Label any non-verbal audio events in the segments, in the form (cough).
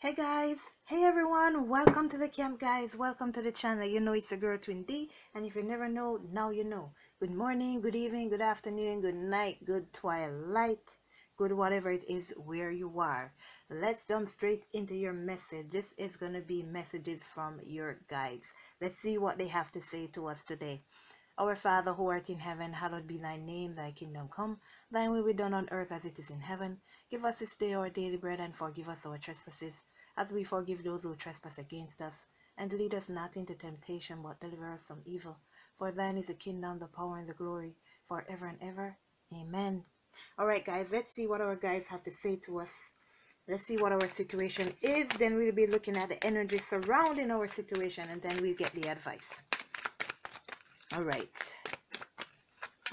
Hey guys, hey everyone, welcome to the camp guys, welcome to the channel. You know it's a girl Twin D, and if you never know, now you know. Good morning, good evening, good afternoon, good night, good twilight, good whatever it is where you are. Let's jump straight into your message. This is gonna be messages from your guides. Let's see what they have to say to us today. Our Father who art in heaven, hallowed be thy name, thy kingdom come, thine will be done on earth as it is in heaven. Give us this day our daily bread and forgive us our trespasses, as we forgive those who trespass against us. And lead us not into temptation, but deliver us from evil. For thine is the kingdom, the power, and the glory, forever and ever. Amen. Alright, guys, let's see what our guys have to say to us. Let's see what our situation is. Then we'll be looking at the energy surrounding our situation, and then we'll get the advice all right.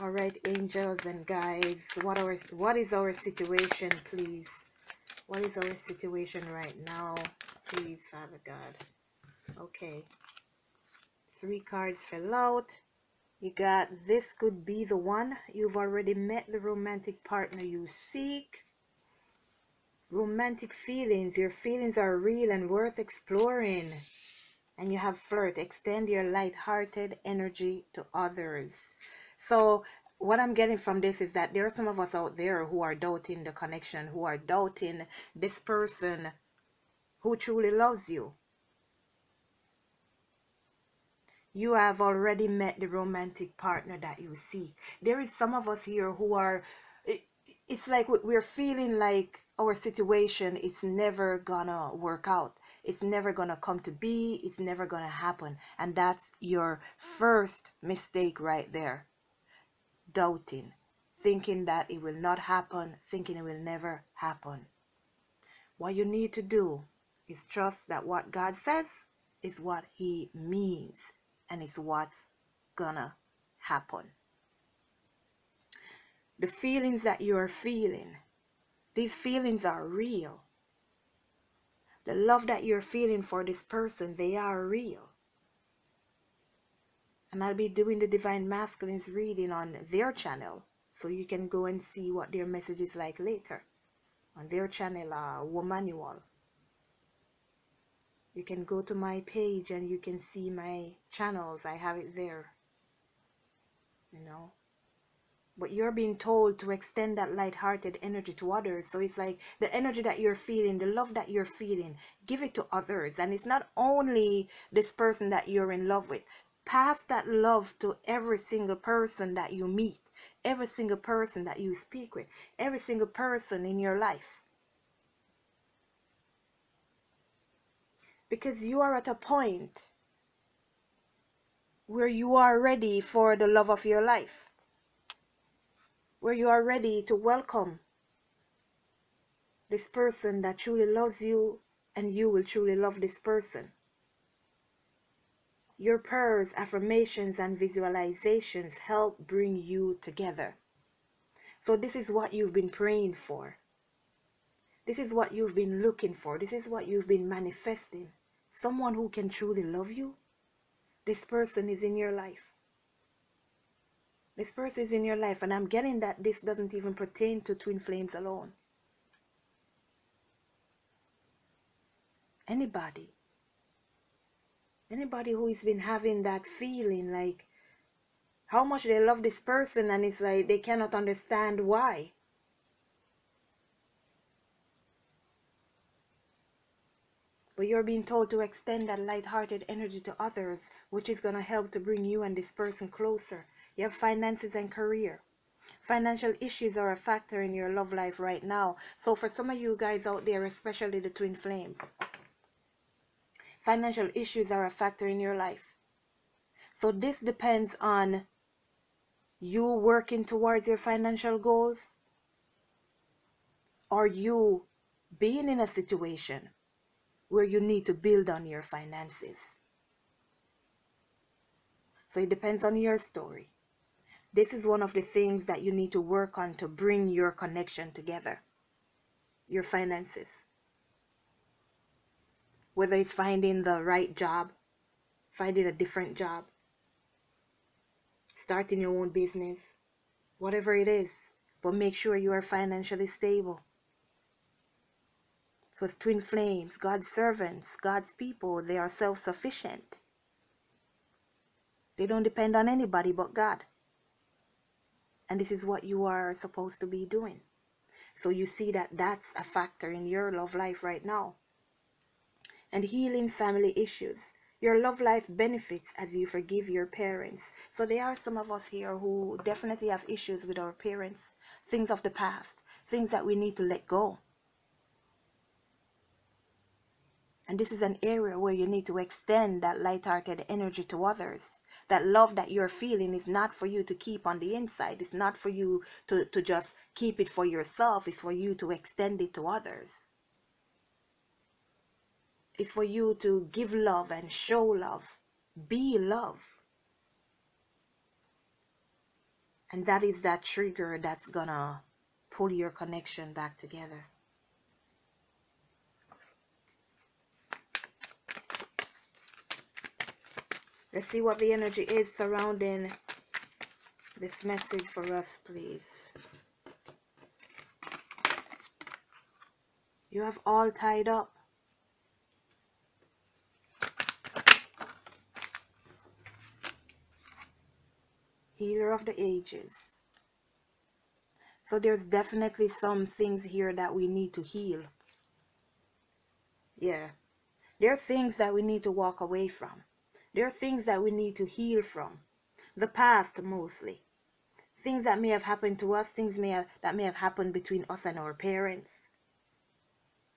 All right angels and guides what our what is our situation please? What is our situation right now please father god? Okay. Three cards fell out. You got this could be the one you've already met the romantic partner you seek. Romantic feelings your feelings are real and worth exploring and you have flirt extend your light-hearted energy to others. So what i'm getting from this is that there are some of us out there who are doubting the connection who are doubting this person who truly loves you. You have already met the romantic partner that you seek. There is some of us here who are it's like we're feeling like our situation it's never gonna work out it's never gonna come to be. It's never gonna happen. And that's your first mistake right there. Doubting. Thinking that it will not happen. Thinking it will never happen. What you need to do is trust that what god says is what he means. And it's what's gonna happen. The feelings that you're feeling. These feelings are real the love that you're feeling for this person, they are real. And I'll be doing the Divine Masculines reading on their channel. So you can go and see what their message is like later. On their channel, uh, Womanual. You can go to my page and you can see my channels. I have it there. You know but you're being told to extend that light-hearted energy to others. So it's like the energy that you're feeling the love that you're feeling give it to others. And it's not only this person that you're in love with. Pass that love to every single person that you meet every single person that you speak with every single person in your life. Because you are at a point where you are ready for the love of your life where you are ready to welcome this person that truly loves you and you will truly love this person. Your prayers, affirmations, and visualizations help bring you together. So, this is what you've been praying for. This is what you've been looking for. This is what you've been manifesting. Someone who can truly love you. This person is in your life. This person is in your life, and I'm getting that this doesn't even pertain to twin flames alone. Anybody. Anybody who has been having that feeling like how much they love this person and it's like they cannot understand why. But you're being told to extend that light-hearted energy to others, which is going to help to bring you and this person closer. You have finances and career. Financial issues are a factor in your love life right now. So for some of you guys out there, especially the twin flames, financial issues are a factor in your life. So this depends on you working towards your financial goals or you being in a situation where you need to build on your finances. So it depends on your story. This is one of the things that you need to work on to bring your connection together. Your finances. Whether it's finding the right job, finding a different job, starting your own business, whatever it is, but make sure you are financially stable. Because twin flames, God's servants, God's people, they are self sufficient. They don't depend on anybody but God. And this is what you are supposed to be doing. So you see that that's a factor in your love life right now. And healing family issues. Your love life benefits as you forgive your parents. So there are some of us here who definitely have issues with our parents, things of the past, things that we need to let go. And this is an area where you need to extend that light-hearted energy to others. That love that you're feeling is not for you to keep on the inside. It's not for you to, to just keep it for yourself. It's for you to extend it to others. It's for you to give love and show love. Be love. And that is that trigger that's gonna pull your connection back together. Let's see what the energy is surrounding this message for us, please. You have all tied up. Healer of the ages. So there's definitely some things here that we need to heal. Yeah. There are things that we need to walk away from. There are things that we need to heal from. The past mostly. Things that may have happened to us, things may have, that may have happened between us and our parents.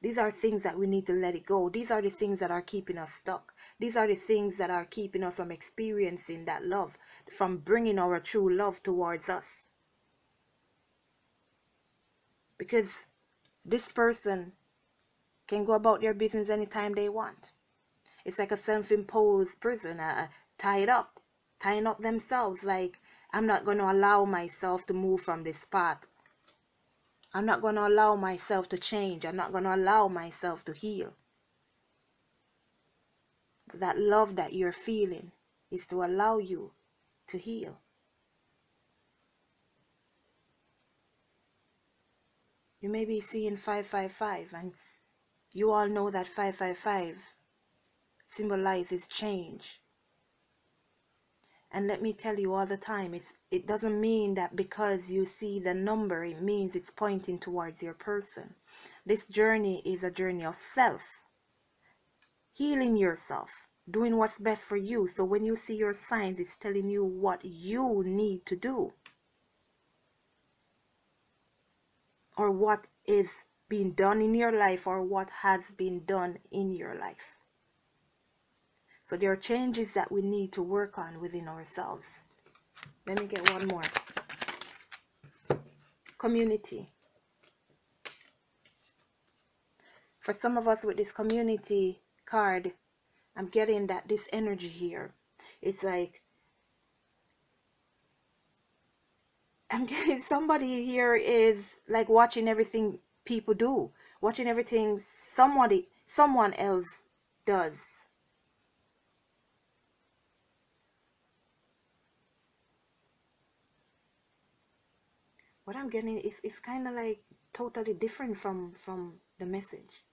These are things that we need to let it go. These are the things that are keeping us stuck. These are the things that are keeping us from experiencing that love, from bringing our true love towards us. Because this person can go about their business anytime they want. It's like a self-imposed prison, uh, tied up, tying up themselves. Like, I'm not going to allow myself to move from this path. I'm not going to allow myself to change. I'm not going to allow myself to heal. But that love that you're feeling is to allow you to heal. You may be seeing 555 and you all know that 555 symbolizes change. And let me tell you all the time, it's, it doesn't mean that because you see the number, it means it's pointing towards your person. This journey is a journey of self, healing yourself, doing what's best for you. So when you see your signs, it's telling you what you need to do. Or what is being done in your life or what has been done in your life. So there are changes that we need to work on within ourselves. Let me get one more. Community. For some of us with this community card, I'm getting that this energy here. It's like I'm (laughs) getting somebody here is like watching everything people do, watching everything somebody someone else does what I'm getting is, is kind of like totally different from, from the message.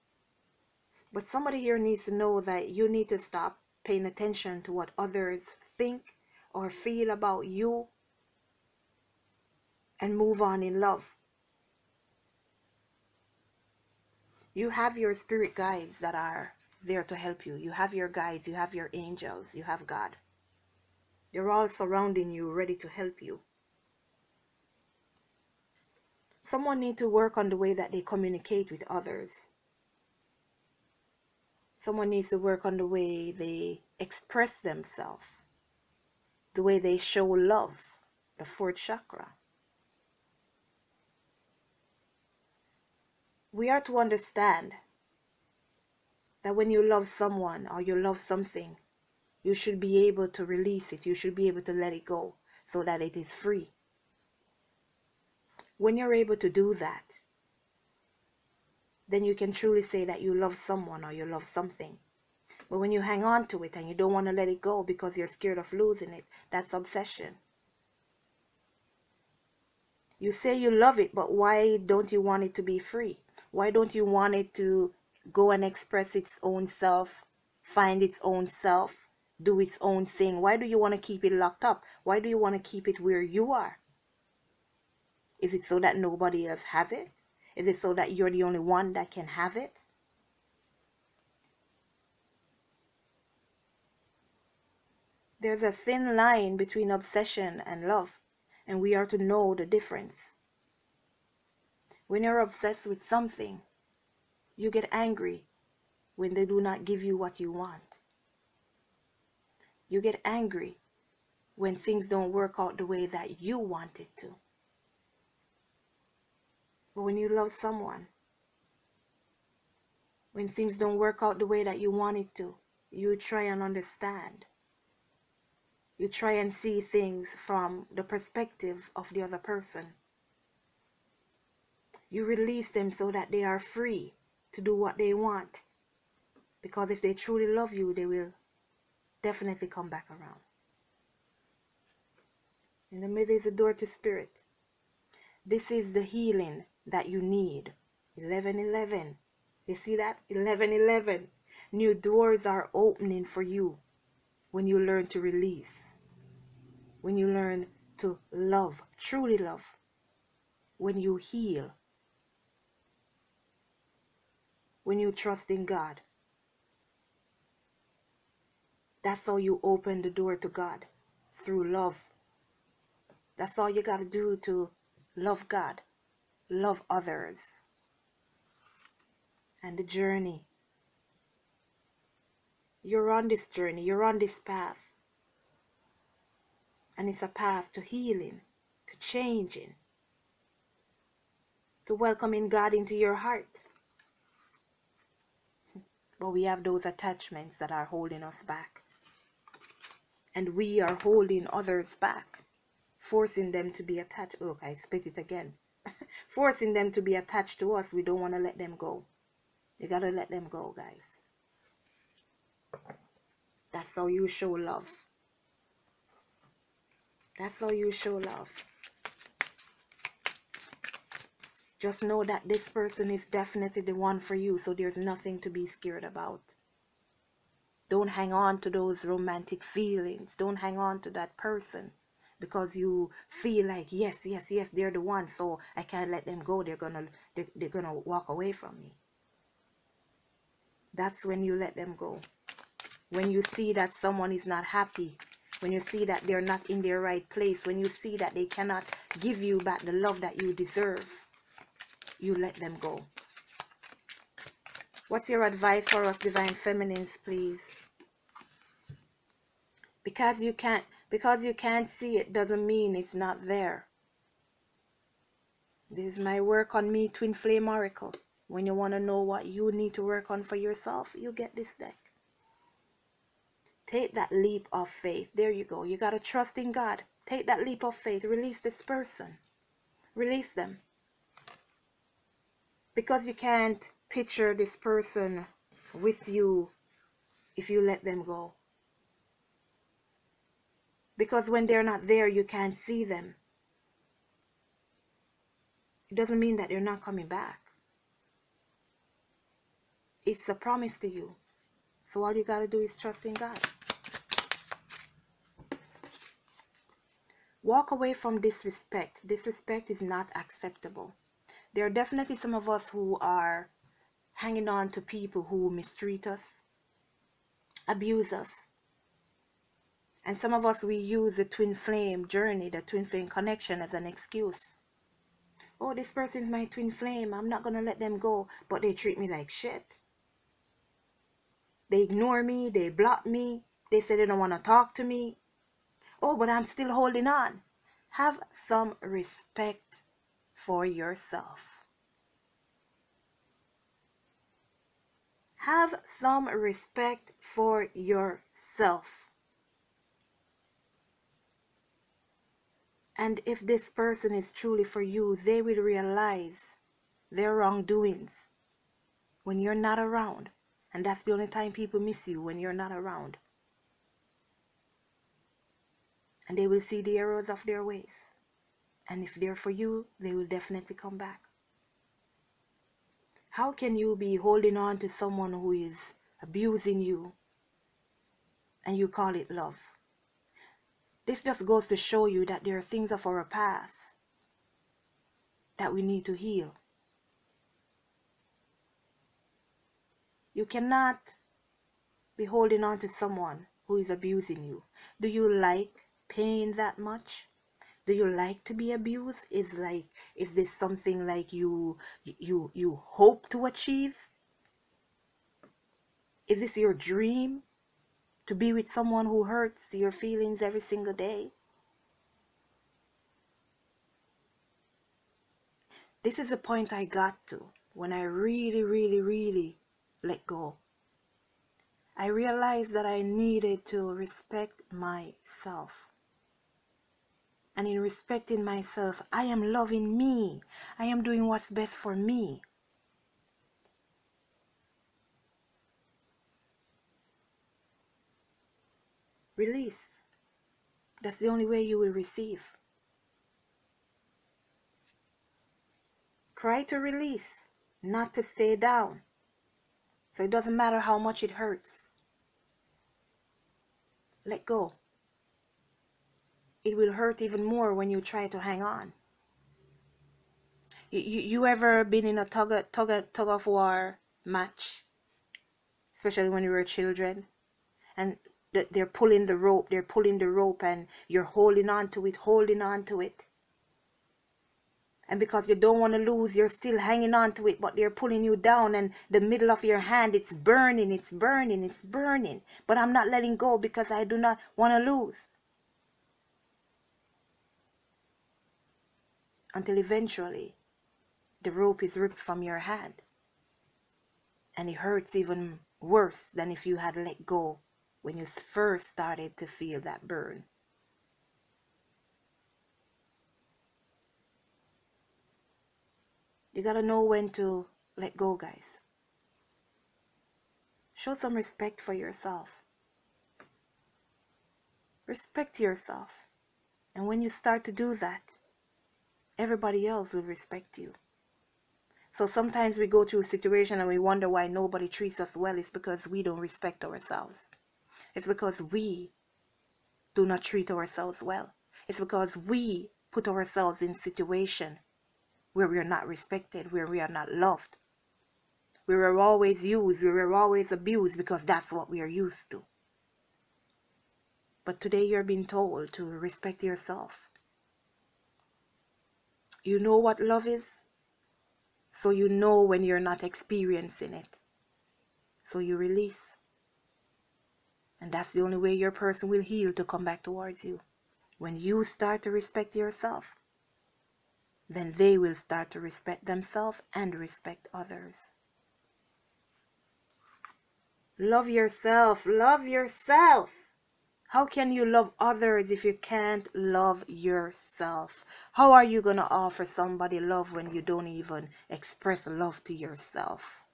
But somebody here needs to know that you need to stop paying attention to what others think or feel about you and move on in love. You have your spirit guides that are there to help you. You have your guides, you have your angels, you have God. They're all surrounding you, ready to help you someone need to work on the way that they communicate with others. Someone needs to work on the way they express themselves the way they show love the fourth chakra. We are to understand that when you love someone or you love something you should be able to release it you should be able to let it go so that it is free when you're able to do that, then you can truly say that you love someone or you love something. But when you hang on to it and you don't want to let it go because you're scared of losing it, that's obsession. You say you love it, but why don't you want it to be free? Why don't you want it to go and express its own self, find its own self, do its own thing? Why do you want to keep it locked up? Why do you want to keep it where you are? Is it so that nobody else has it? Is it so that you're the only one that can have it? There's a thin line between obsession and love, and we are to know the difference. When you're obsessed with something, you get angry when they do not give you what you want. You get angry when things don't work out the way that you want it to. But when you love someone, when things don't work out the way that you want it to, you try and understand. You try and see things from the perspective of the other person. You release them so that they are free to do what they want. Because if they truly love you, they will definitely come back around. In the middle is the door to spirit. This is the healing that you need. 1111. You see that? 1111. New doors are opening for you when you learn to release. When you learn to love, truly love. When you heal. When you trust in God. That's how you open the door to God through love. That's all you got to do to love God love others, and the journey. You're on this journey, you're on this path. And it's a path to healing, to changing, to welcoming God into your heart. (laughs) But we have those attachments that are holding us back. And we are holding others back, forcing them to be attached. Look, I spit it again forcing them to be attached to us. We don't want to let them go. You got to let them go, guys. That's how you show love. That's how you show love. Just know that this person is definitely the one for you, so there's nothing to be scared about. Don't hang on to those romantic feelings. Don't hang on to that person because you feel like yes yes yes they're the one so i can't let them go. They're gonna they, they're gonna walk away from me. That's when you let them go. When you see that someone is not happy when you see that they're not in their right place when you see that they cannot give you back the love that you deserve you let them go. What's your advice for us divine feminines please? Because you can't because you can't see it doesn't mean it's not there. This is my work on me, Twin Flame Oracle. When you want to know what you need to work on for yourself, you get this deck. Take that leap of faith. There you go. You got to trust in God. Take that leap of faith. Release this person. Release them. Because you can't picture this person with you if you let them go. Because when they're not there, you can't see them. It doesn't mean that they're not coming back. It's a promise to you. So all you got to do is trust in God. Walk away from disrespect. Disrespect is not acceptable. There are definitely some of us who are hanging on to people who mistreat us, abuse us, and some of us, we use the twin flame journey, the twin flame connection as an excuse. Oh, this person is my twin flame. I'm not going to let them go. But they treat me like shit. They ignore me. They block me. They say they don't want to talk to me. Oh, but I'm still holding on. Have some respect for yourself. Have some respect for yourself. And if this person is truly for you, they will realize their wrongdoings when you're not around. And that's the only time people miss you when you're not around. And they will see the errors of their ways. And if they're for you, they will definitely come back. How can you be holding on to someone who is abusing you and you call it love? This just goes to show you that there are things of our past that we need to heal. You cannot be holding on to someone who is abusing you. Do you like pain that much? Do you like to be abused? Is like is this something like you you you hope to achieve? Is this your dream? To be with someone who hurts your feelings every single day? This is the point I got to when I really, really, really let go. I realized that I needed to respect myself. And in respecting myself, I am loving me. I am doing what's best for me. Release. That's the only way you will receive. Cry to release, not to stay down. So it doesn't matter how much it hurts. Let go. It will hurt even more when you try to hang on. You, you, you ever been in a tug, tug, tug of war match? Especially when you were children. And they're pulling the rope, they're pulling the rope and you're holding on to it, holding on to it. And because you don't want to lose you're still hanging on to it but they're pulling you down and the middle of your hand it's burning it's burning it's burning. But i'm not letting go because i do not want to lose. Until eventually the rope is ripped from your hand. And it hurts even worse than if you had let go when you first started to feel that burn You gotta know when to let go, guys. Show some respect for yourself. Respect yourself. And when you start to do that, everybody else will respect you. So sometimes we go through a situation and we wonder why nobody treats us well. It's because we don't respect ourselves. It's because we do not treat ourselves well. It's because we put ourselves in situation where we are not respected, where we are not loved. We were always used, we were always abused because that's what we are used to. But today you're being told to respect yourself. You know what love is? So you know when you're not experiencing it. So you release. And that's the only way your person will heal to come back towards you. When you start to respect yourself then they will start to respect themselves and respect others. Love yourself. Love yourself. How can you love others if you can't love yourself? How are you going to offer somebody love when you don't even express love to yourself?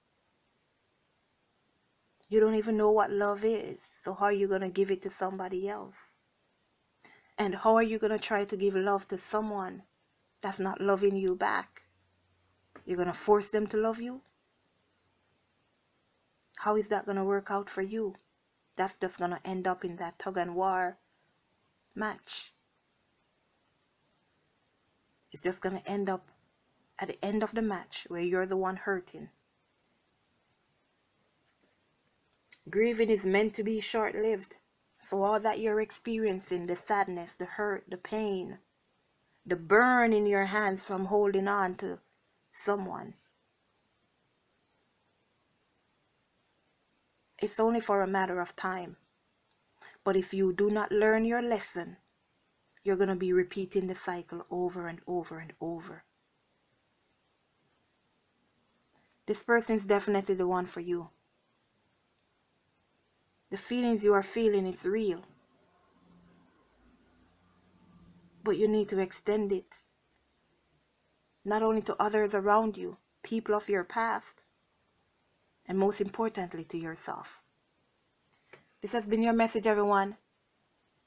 You don't even know what love is. So how are you going to give it to somebody else? And how are you going to try to give love to someone that's not loving you back. You're going to force them to love you? How is that going to work out for you? That's just going to end up in that tug and war match. It's just going to end up at the end of the match where you're the one hurting. Grieving is meant to be short lived. So, all that you're experiencing the sadness, the hurt, the pain, the burn in your hands from holding on to someone. It's only for a matter of time. But if you do not learn your lesson, you're going to be repeating the cycle over and over and over. This person is definitely the one for you. The feelings you are feeling, it's real but you need to extend it not only to others around you, people of your past, and most importantly to yourself. This has been your message, everyone.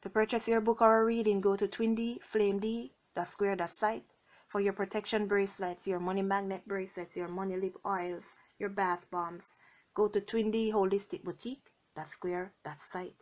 To purchase your book or a reading, go to twindy, flamed, square, site for your protection bracelets, your money magnet bracelets, your money lip oils, your bath bombs, go to Twin D Holistic Boutique. That's square, that's site.